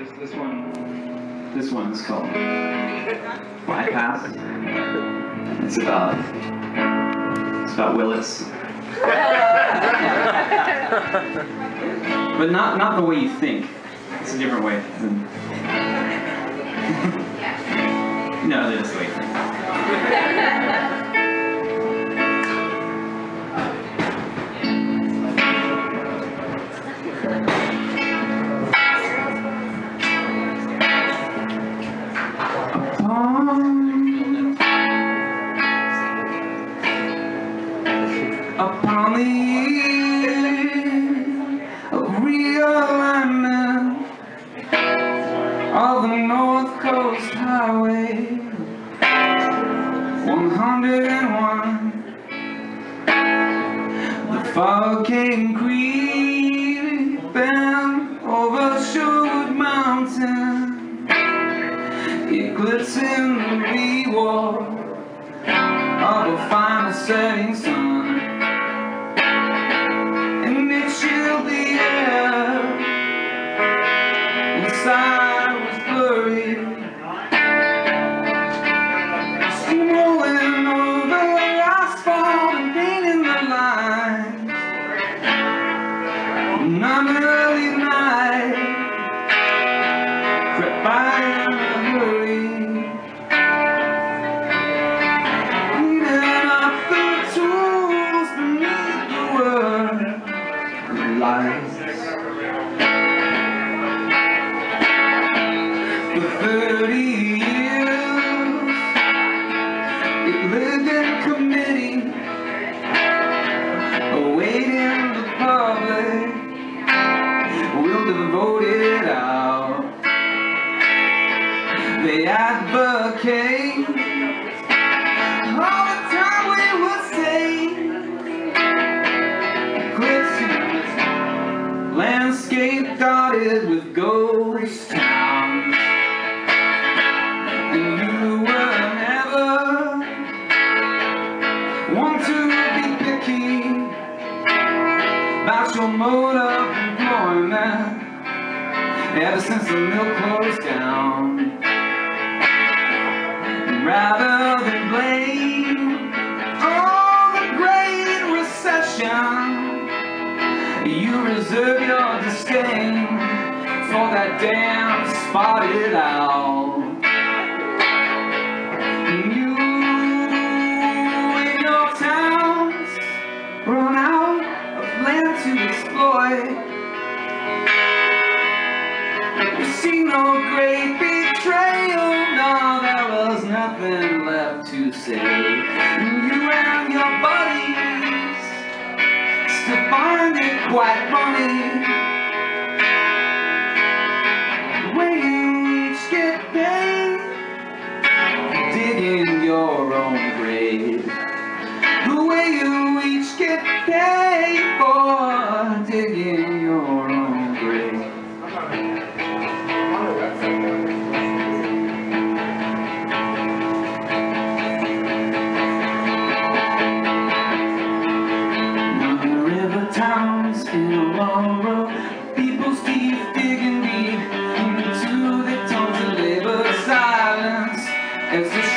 This this one this one is called Bypass. It's about it's about Willits. but not not the way you think. It's a different way. no, this way. Upon the eve of realignment of the North Coast Highway 101, the fog came creeping over Sherwood Mountain. It in the reward of a final setting sun. Chilled landscape dotted with ghost towns And you were never one to be picky About your mode of employment Ever since the mill closed down. Rather You reserve your disdain for that damn spotted owl. You and your towns run out of land to exploit. You see no great betrayal, no, there was nothing left to say. You and your buddies still find The way you each get paid, digging your own grave. The way you each get paid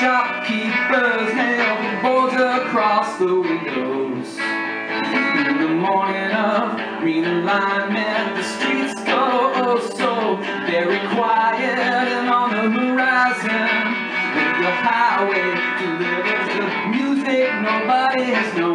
shopkeepers the boards across the windows. In the morning of realignment, the streets go oh so very quiet, and on the horizon, the highway delivers the music nobody has known.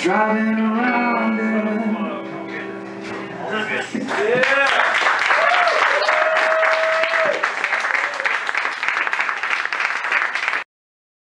Driving